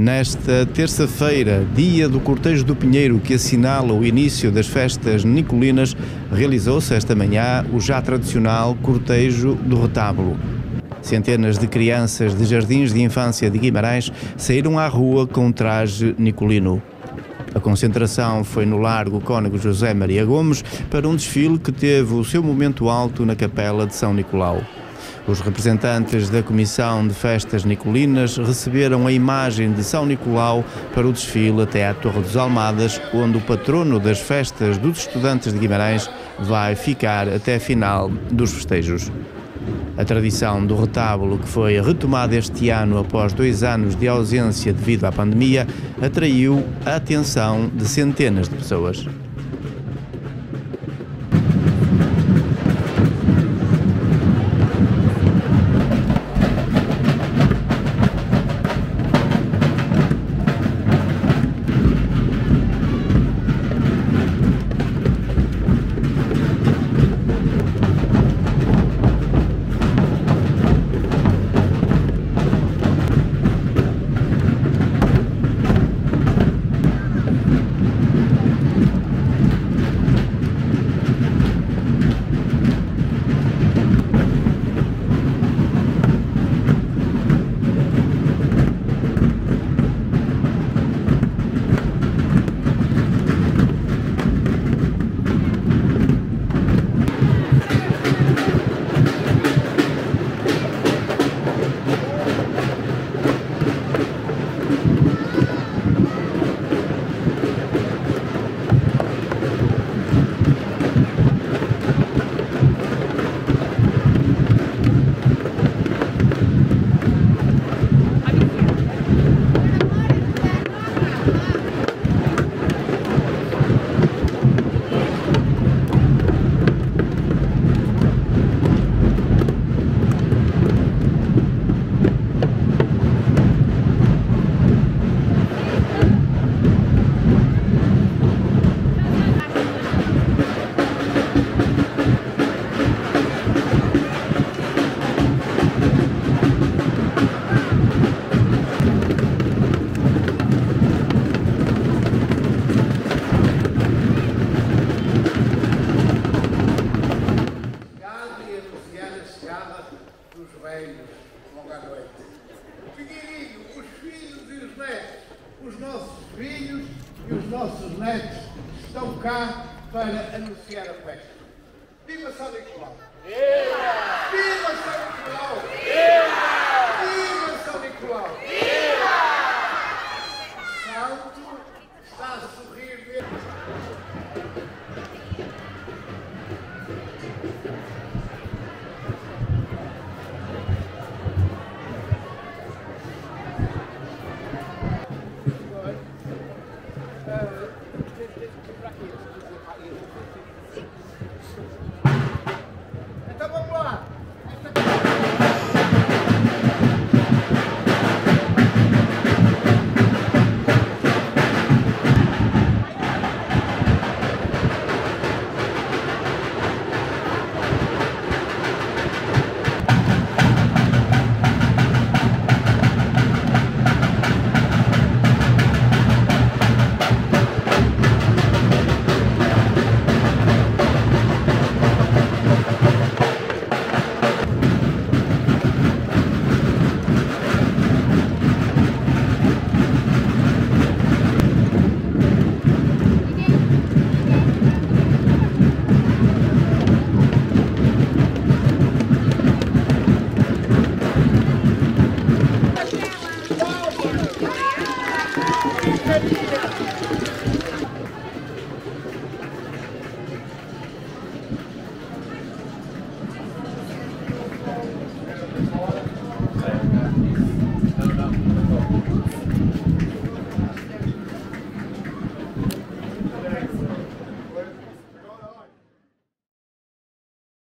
Nesta terça-feira, dia do Cortejo do Pinheiro, que assinala o início das festas nicolinas, realizou-se esta manhã o já tradicional Cortejo do Retábulo. Centenas de crianças de jardins de infância de Guimarães saíram à rua com traje nicolino. A concentração foi no Largo Cônego José Maria Gomes para um desfile que teve o seu momento alto na Capela de São Nicolau. Os representantes da Comissão de Festas Nicolinas receberam a imagem de São Nicolau para o desfile até à Torre dos Almadas, onde o patrono das festas dos estudantes de Guimarães vai ficar até a final dos festejos. A tradição do retábulo, que foi retomada este ano após dois anos de ausência devido à pandemia, atraiu a atenção de centenas de pessoas. Longa noite. Os filhos e os netos, os nossos filhos e os nossos netos estão cá para anunciar a festa. Viva São Nicolau! Viva! Viva São Nicolau! Viva! Viva São Nicolau! Viva!